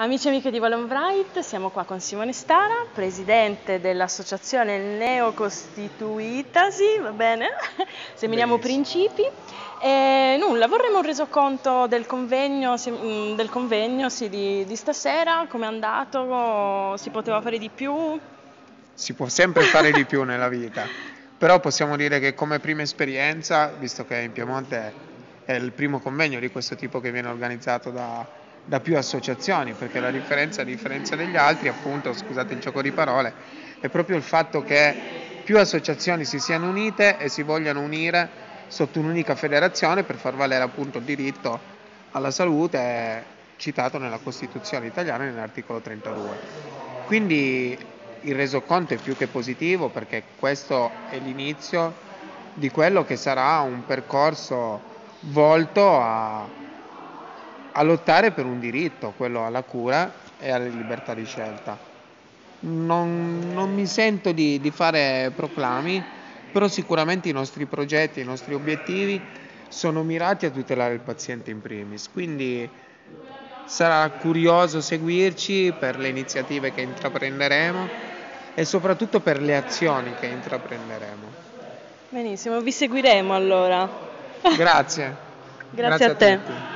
Amici e amiche di Valon Bright, siamo qua con Simone Stara, presidente dell'associazione Neocostituitasi, va bene? Seminiamo Principi. E nulla, vorremmo un resoconto del convegno, mm, del convegno sì, di, di stasera, come è andato, si poteva fare di più? Si può sempre fare di più nella vita, però possiamo dire che come prima esperienza, visto che in Piemonte è il primo convegno di questo tipo che viene organizzato da da più associazioni, perché la differenza, a differenza degli altri, appunto, scusate il gioco di parole, è proprio il fatto che più associazioni si siano unite e si vogliano unire sotto un'unica federazione per far valere appunto il diritto alla salute citato nella Costituzione italiana nell'articolo 32. Quindi il resoconto è più che positivo perché questo è l'inizio di quello che sarà un percorso volto a a lottare per un diritto, quello alla cura e alla libertà di scelta. Non, non mi sento di, di fare proclami, però sicuramente i nostri progetti, i nostri obiettivi sono mirati a tutelare il paziente in primis, quindi sarà curioso seguirci per le iniziative che intraprenderemo e soprattutto per le azioni che intraprenderemo. Benissimo, vi seguiremo allora. Grazie. Grazie, Grazie a, a te. Tutti.